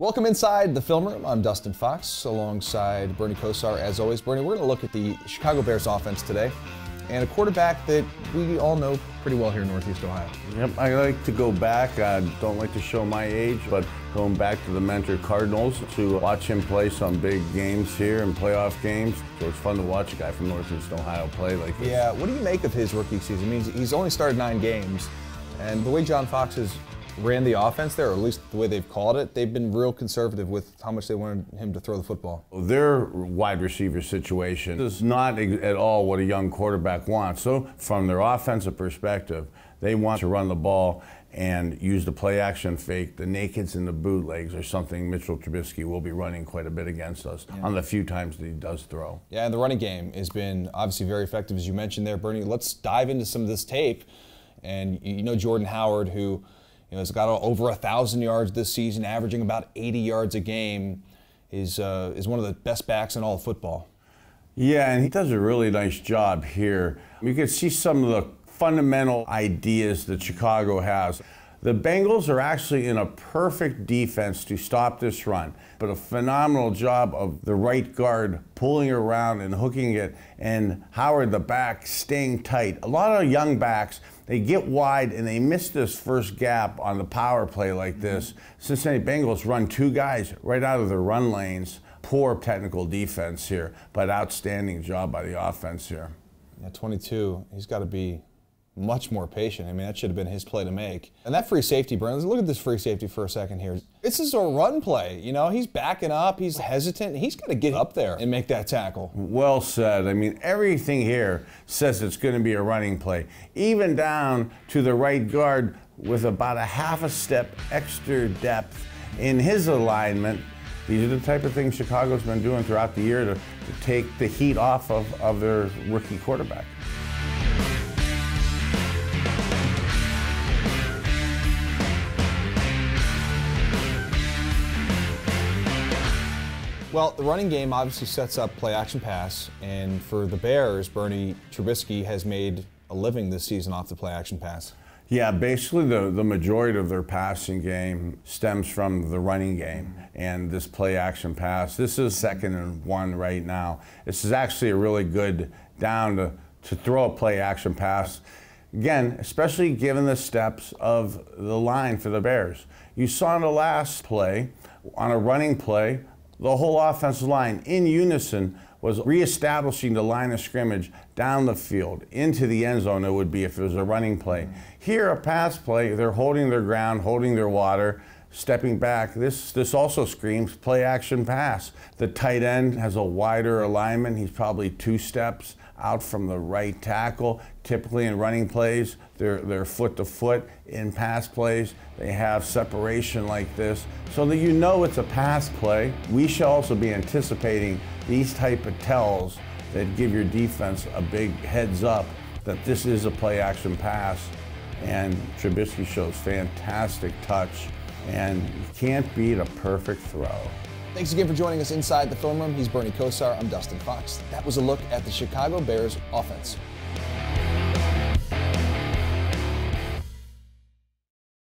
Welcome inside the film room. I'm Dustin Fox alongside Bernie Kosar. As always, Bernie, we're going to look at the Chicago Bears offense today and a quarterback that we all know pretty well here in Northeast Ohio. Yep, I like to go back. I don't like to show my age, but going back to the Mentor Cardinals to watch him play some big games here and playoff games. So it's fun to watch a guy from Northeast Ohio play like this. Yeah, what do you make of his rookie season? I mean, he's only started nine games, and the way John Fox has ran the offense there, or at least the way they've called it, they've been real conservative with how much they wanted him to throw the football. Their wide receiver situation is not at all what a young quarterback wants. So, from their offensive perspective, they want to run the ball and use the play action fake. The nakeds and the bootlegs are something Mitchell Trubisky will be running quite a bit against us yeah. on the few times that he does throw. Yeah, and the running game has been obviously very effective, as you mentioned there, Bernie. Let's dive into some of this tape. And you know Jordan Howard, who you know, he's got over a thousand yards this season, averaging about 80 yards a game. Is uh, is one of the best backs in all of football. Yeah, and he does a really nice job here. You can see some of the fundamental ideas that Chicago has. The Bengals are actually in a perfect defense to stop this run, but a phenomenal job of the right guard pulling around and hooking it, and Howard, the back, staying tight. A lot of young backs, they get wide and they miss this first gap on the power play like mm-hmm. this. Cincinnati Bengals run two guys right out of the run lanes. Poor technical defense here, but outstanding job by the offense here. At 22, he's got to be much more patient. I mean, that should have been his play to make. And that free safety, Brandon, look at this free safety for a second here. This is a run play. You know, he's backing up, he's hesitant. He's got to get up there and make that tackle. Well said. I mean, everything here says it's going to be a running play, even down to the right guard with about a half a step extra depth in his alignment. These are the type of things Chicago's been doing throughout the year to, to take the heat off of, of their rookie quarterback. Well, the running game obviously sets up play action pass, and for the Bears, Bernie Trubisky has made a living this season off the play action pass. Yeah, basically the, the majority of their passing game stems from the running game and this play action pass. This is second and one right now. This is actually a really good down to, to throw a play action pass. Again, especially given the steps of the line for the Bears. You saw in the last play, on a running play, the whole offensive line in unison was reestablishing the line of scrimmage down the field into the end zone it would be if it was a running play. Here a pass play they're holding their ground holding their water stepping back. This this also screams play action pass. The tight end has a wider alignment he's probably two steps out from the right tackle. Typically in running plays, they're, they're foot to foot. In pass plays, they have separation like this so that you know it's a pass play. We should also be anticipating these type of tells that give your defense a big heads up that this is a play action pass. And Trubisky shows fantastic touch and you can't beat a perfect throw. Thanks again for joining us inside the film room. He's Bernie Kosar. I'm Dustin Fox. That was a look at the Chicago Bears offense.